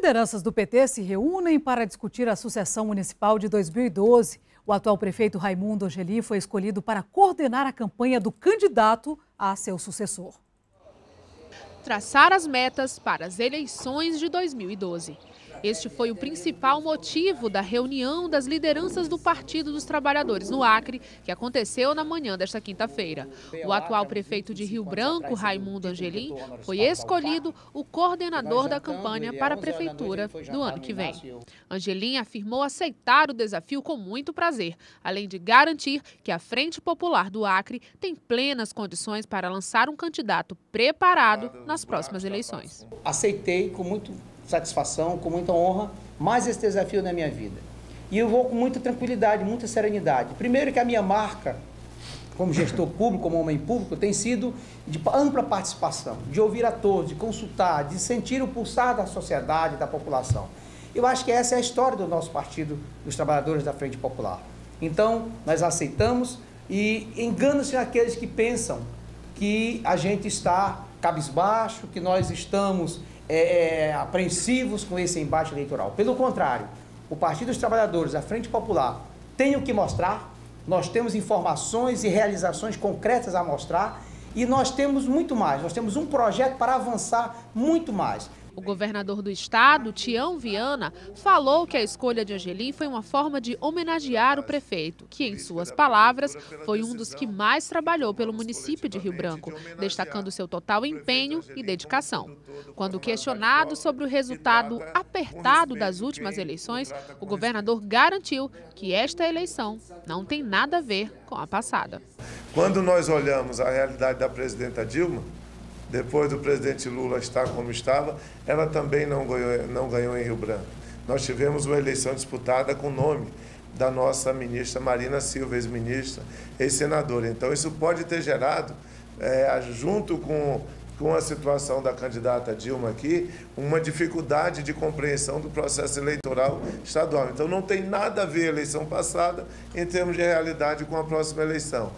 lideranças do PT se reúnem para discutir a sucessão municipal de 2012. O atual prefeito Raimundo Angeli foi escolhido para coordenar a campanha do candidato a seu sucessor. Traçar as metas para as eleições de 2012. Este foi o principal motivo da reunião das lideranças do Partido dos Trabalhadores no Acre, que aconteceu na manhã desta quinta-feira. O atual prefeito de Rio Branco, Raimundo Angelim, foi escolhido o coordenador da campanha para a prefeitura do ano que vem. Angelim afirmou aceitar o desafio com muito prazer, além de garantir que a Frente Popular do Acre tem plenas condições para lançar um candidato preparado nas próximas eleições. Aceitei com muito satisfação, com muita honra, mais esse desafio na minha vida. E eu vou com muita tranquilidade, muita serenidade. Primeiro que a minha marca, como gestor público, como homem público, tem sido de ampla participação, de ouvir a todos, de consultar, de sentir o pulsar da sociedade, da população. Eu acho que essa é a história do nosso Partido dos Trabalhadores da Frente Popular. Então, nós aceitamos e enganam-se aqueles que pensam que a gente está cabisbaixo, que nós estamos é, é, apreensivos com esse embate eleitoral. Pelo contrário, o Partido dos Trabalhadores, a Frente Popular, tem o que mostrar, nós temos informações e realizações concretas a mostrar e nós temos muito mais, nós temos um projeto para avançar muito mais. O governador do estado, Tião Viana, falou que a escolha de Angelim foi uma forma de homenagear o prefeito, que, em suas palavras, foi um dos que mais trabalhou pelo município de Rio Branco, destacando seu total empenho e dedicação. Quando questionado sobre o resultado apertado das últimas eleições, o governador garantiu que esta eleição não tem nada a ver com a passada. Quando nós olhamos a realidade da presidenta Dilma, depois do presidente Lula estar como estava, ela também não ganhou, não ganhou em Rio Branco. Nós tivemos uma eleição disputada com o nome da nossa ministra Marina Silva, ex-ministra, ex-senadora. Então, isso pode ter gerado, é, junto com, com a situação da candidata Dilma aqui, uma dificuldade de compreensão do processo eleitoral estadual. Então, não tem nada a ver a eleição passada em termos de realidade com a próxima eleição.